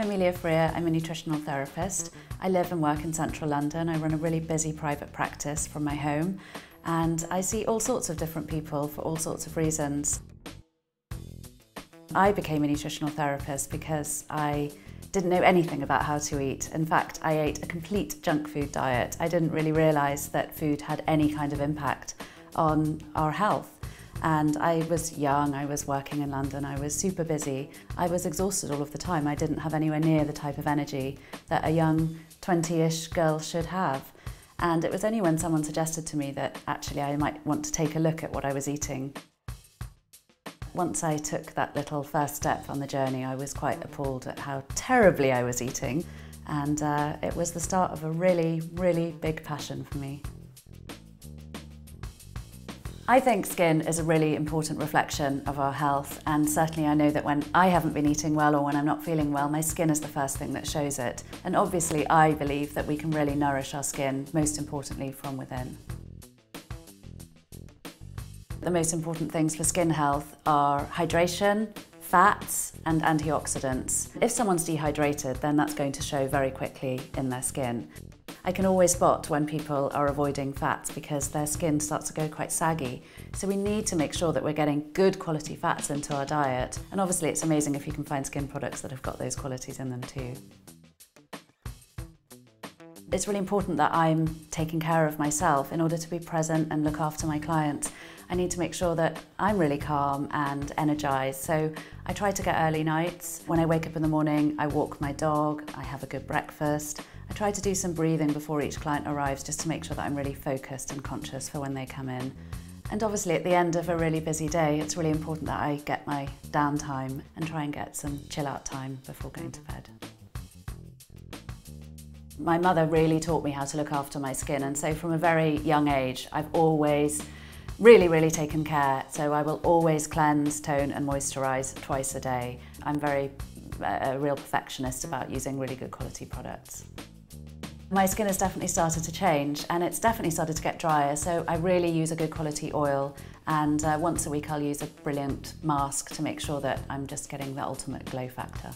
Amelia Freer, I'm a nutritional therapist. I live and work in central London. I run a really busy private practice from my home and I see all sorts of different people for all sorts of reasons. I became a nutritional therapist because I didn't know anything about how to eat. In fact, I ate a complete junk food diet. I didn't really realise that food had any kind of impact on our health. And I was young, I was working in London, I was super busy. I was exhausted all of the time. I didn't have anywhere near the type of energy that a young 20-ish girl should have. And it was only when someone suggested to me that actually I might want to take a look at what I was eating. Once I took that little first step on the journey, I was quite appalled at how terribly I was eating. And uh, it was the start of a really, really big passion for me. I think skin is a really important reflection of our health and certainly I know that when I haven't been eating well or when I'm not feeling well, my skin is the first thing that shows it. And obviously I believe that we can really nourish our skin, most importantly from within. The most important things for skin health are hydration, fats and antioxidants. If someone's dehydrated, then that's going to show very quickly in their skin. I can always spot when people are avoiding fats because their skin starts to go quite saggy. So we need to make sure that we're getting good quality fats into our diet. And obviously it's amazing if you can find skin products that have got those qualities in them too. It's really important that I'm taking care of myself in order to be present and look after my clients. I need to make sure that I'm really calm and energized. So I try to get early nights. When I wake up in the morning, I walk my dog, I have a good breakfast. I try to do some breathing before each client arrives just to make sure that I'm really focused and conscious for when they come in. And obviously at the end of a really busy day, it's really important that I get my downtime and try and get some chill out time before going to bed. My mother really taught me how to look after my skin and so from a very young age I've always really, really taken care. So I will always cleanse, tone and moisturise twice a day. I'm very uh, a real perfectionist about using really good quality products. My skin has definitely started to change and it's definitely started to get drier so I really use a good quality oil and uh, once a week I'll use a brilliant mask to make sure that I'm just getting the ultimate glow factor.